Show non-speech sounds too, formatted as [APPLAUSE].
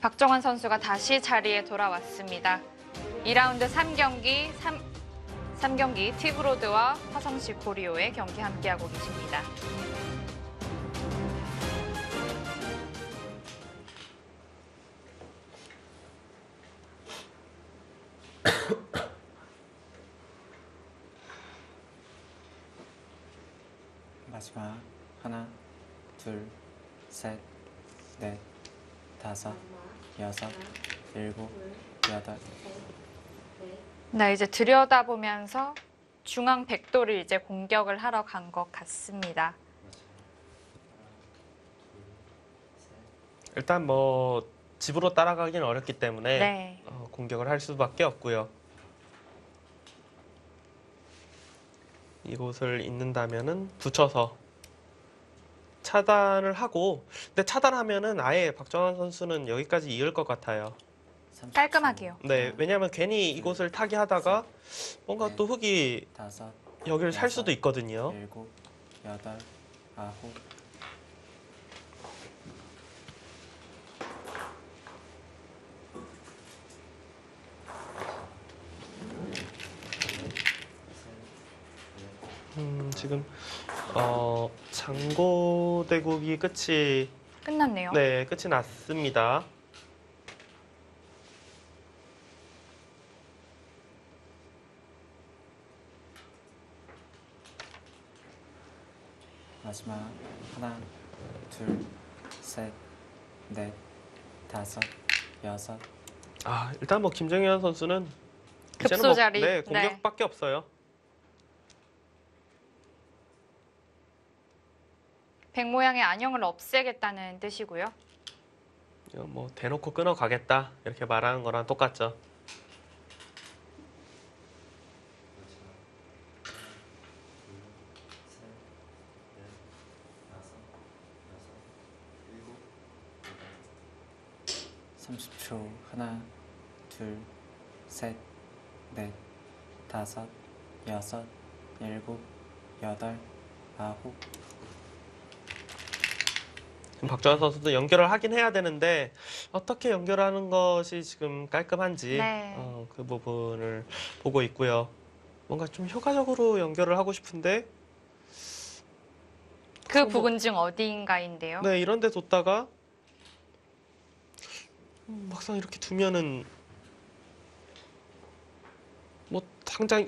박정환 선수가 다시 자리에 돌아왔습니다. 2라운드 3경기 3, 3경기 티브로드와 화성시 고리오의 경기 함께하고 계십니다. [COUGHS] 마지막 하나, 둘, 셋, 넷, 다섯, 여섯, 일곱, 여덟. 네, 이제 들여다보면서 중앙 백도를 이제 공격을 하러 간 것 같습니다. 일단 뭐 집으로 따라가기는 어렵기 때문에 네. 어, 공격을 할 수밖에 없고요. 이곳을 잇는다면은 붙여서 차단을 하고 근데 차단하면은 아예 박정환 선수는 여기까지 이을 것 같아요. 30초. 깔끔하게요. 네, 하나, 왜냐하면 괜히 이곳을 타기 하다가 뭔가 또 흙이 다섯, 여기를 살 수도 있거든요. 일곱, 여덟, 아홉. 음, 지금 어, 장고 대국이 끝이 끝났네요. 네 끝이 났습니다. 마지막 하나, 둘, 셋, 넷, 다섯, 여섯. 아 일단 뭐 김정현 선수는 이제는 급소자리. 뭐, 네 네. 공격밖에 없어요. 백 모양의 안형을 없애겠다는 뜻이고요. 이거 뭐 대놓고 끊어 가겠다 이렇게 말하는 거랑 똑같죠. 삼십 초 하나, 둘, 셋, 넷, 다섯, 여섯, 일곱, 여덟, 아홉. 지금 박정환 선수도 연결을 하긴 해야 되는데 어떻게 연결하는 것이 지금 깔끔한지 네. 어, 그 부분을 보고 있고요. 뭔가 좀 효과적으로 연결을 하고 싶은데 그 뭐- 부분 중 어디인가인데요. 네 이런 데 뒀다가 음, 막상 이렇게 두면은 뭐 당장